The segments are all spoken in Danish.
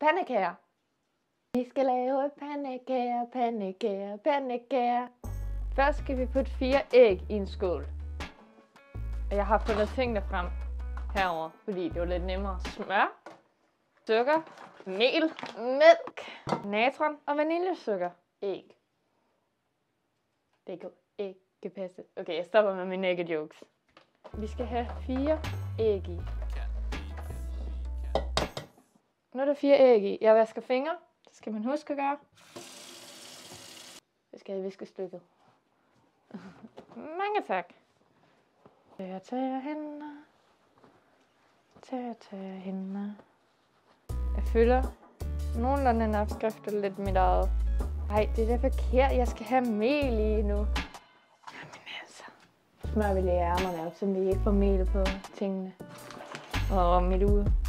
pandekager. Vi skal lave pandekager, pandekager, pandekager. Først skal vi putte fire æg i en skål. Og jeg har fundet tingene frem herover, fordi det var lidt nemmere. Smør, sukker, mel, mælk, natron og vaniljesukker. Æg. Det kan ikke passe. Okay, jeg stopper med mine æggejokes. Vi skal have fire æg i. Nu er der fire æg i. Jeg vasker fingre. Det skal man huske at gøre. Det skal jeg viske stykket. Mange tak. Jeg tager hænder. Tager, tager hænder. Jeg følger nogenlunde en opskrift og lidt mit eget. Ej, det er da forkert. Jeg skal have mel i nu. Jamen altså. Smør vi lige ærmerne op, så vi ikke får mel på tingene. Og mit ude.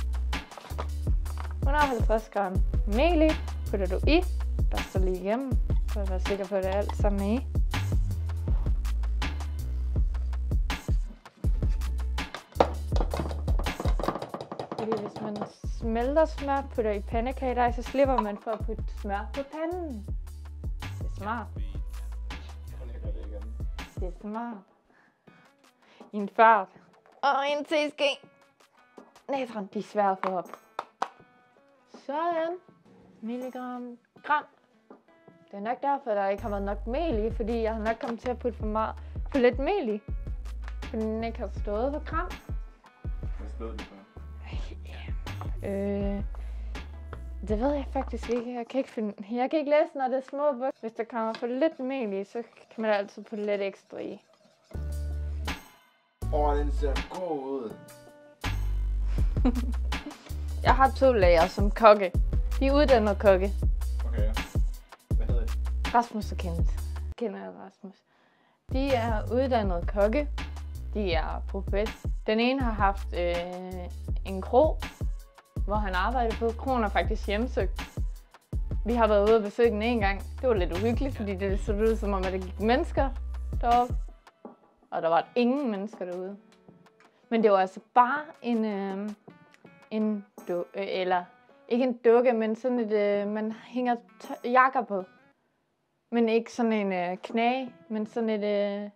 150 gram mel i, putter du i. Børster lige igennem, for at være sikker på, at det er alt sammen er i. Fordi hvis man smelter smør, putter i pandekagedej, så slipper man for at putte smør på panden. Det er smart. Det er smart. I en fart. Og en teske. Natron, de er svære at få op. Sådan. Milligram. Gram. Det er nok derfor, der ikke har været nok mel i, fordi jeg har nok kommet til at putte for, meget, for lidt mel i. Fordi den ikke har stået for gram. Hvad stod den for? Øh, det ved jeg faktisk ikke. Jeg kan ikke, finde, jeg kan ikke læse, når det er små bukser. Hvis der kommer for lidt mel i, så kan man altid putte lidt ekstra i. Åh, oh, den ser god ud. Jeg har to læger som kokke. De er uddannede kokke. Okay. Hvad hedder det? Rasmus og Kenneth. Kender jeg Rasmus. De er uddannede kokke. De er profes. Den ene har haft øh, en krog, hvor han arbejdede på. Krogen er faktisk hjemsøgt. Vi har været ude og besøge den en gang. Det var lidt uhyggeligt, fordi det så ud som om, at der gik mennesker deroppe. Og der var ingen mennesker derude. Men det var altså bare en, øh, en du, øh, eller ikke en dukke, men sådan et, øh, man hænger jakker på. Men ikke sådan en øh, knæ, men sådan et, øh,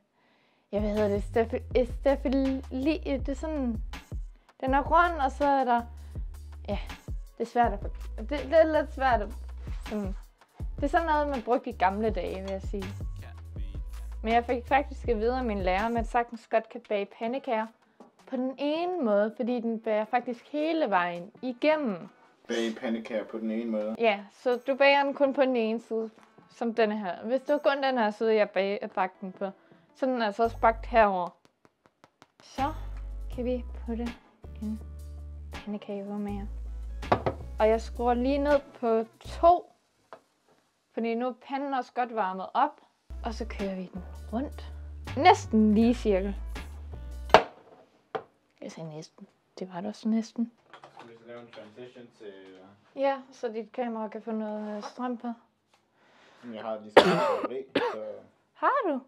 ja, hvad hedder det, stafeli, stafeli, det er sådan, den er rund, og så er der, ja, det er svært at det, det er lidt svært at, sådan, det er sådan noget, man brugte i gamle dage, vil jeg sige. Men jeg fik faktisk at vide af min lærer, at man sagtens godt kan bage pandekager på den ene måde, fordi den bærer faktisk hele vejen igennem. Bage pandekager på den ene måde. Ja, så du bager den kun på den ene side, som denne her. Hvis det var kun den her side, jeg bag, bagte den på, så den er altså også bagt herover. Så kan vi putte en pandekage på mere. Og jeg skruer lige ned på to, fordi nu er panden også godt varmet op. Og så kører vi den rundt. Næsten lige cirkel. Jeg sagde næsten. Det var det også næsten. Skal vi så lave en transition til... Ja, så dit kamera kan få noget øh, strøm på. Jeg har lige sådan en batteri, så... Har du?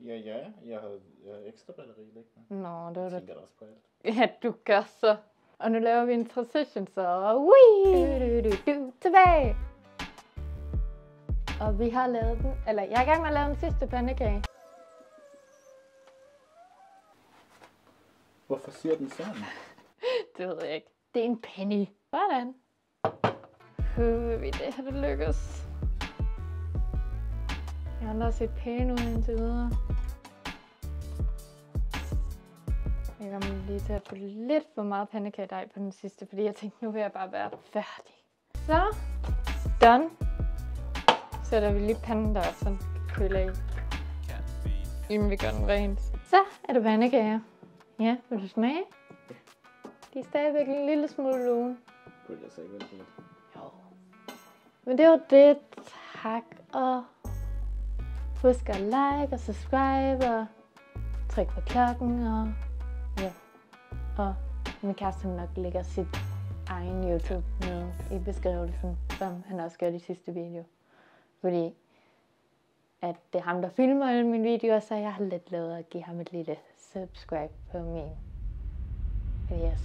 Ja, ja, jeg har, jeg har ekstra batteri liggende. Nå, det var Jeg det. tænker da også på alt. Ja, du gør så. Og nu laver vi en transition, så Wii! Du, du, du, tilbage! Og vi har lavet den, eller jeg er i gang med at lave den sidste pandekage. Hvorfor siger den sådan? Det ved jeg ikke. Det er en penny. Sådan. Uh, det har det lykkes. Jeg har også set pæne ud indtil videre. Jeg kommer lige til at putte lidt for meget pandekagedej på den sidste, fordi jeg tænkte, nu vil jeg bare være færdig. Så, done. Sætter vi lige panden der, så køle af. Inden vi gør den rent. Så er det pandekager. Ja, vil du smage? De er stadigvæk en lille smule lune. Burde jeg så ikke vente lidt? Jo. Men det var det. Tak, og husk at like og subscribe, og tryk på klokken, og ja. Og min kæreste nok lægger sit egen YouTube ned i beskrivelsen, som han også gør i sidste video. Fordi at det er ham, der filmer alle mine videoer, så jeg har lidt lavet at give ham et lille subscribe på min. Fordi jeg